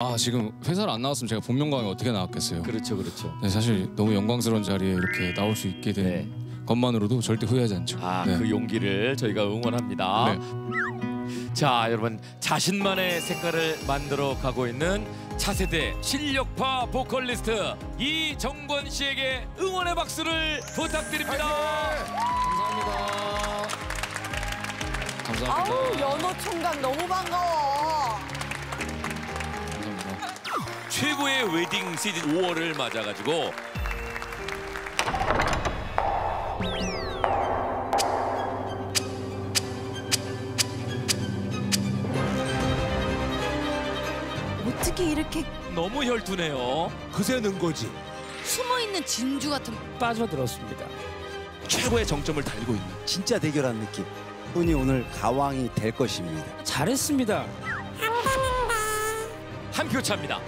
아 지금 회사를 안 나왔으면 제가 본명 강에 어떻게 나왔겠어요. 그렇죠, 그렇죠. 네, 사실 너무 영광스러운 자리에 이렇게 나올 수 있게 된 네. 것만으로도 절대 후회하지 않죠. 아, 네. 그 용기를 저희가 응원합니다. 네. 자, 여러분 자신만의 색깔을 만들어 가고 있는 차세대 실력파 보컬리스트 이정권 씨에게 응원의 박수를 부탁드립니다. 감사합니다. 감사합니다. 아우 연어 총각 너무 반가워. 최고의 웨딩 시즌 5월을 맞아가지고 어떻게 이렇게 너무 혈투네요. 그새 는 거지. 숨어 있는 진주 같은 빠져들었습니다. 최고의 정점을 달고 있는. 진짜 대결한 느낌. 훈이 오늘 가왕이 될 것입니다. 잘했습니다. 한 표 차입니다.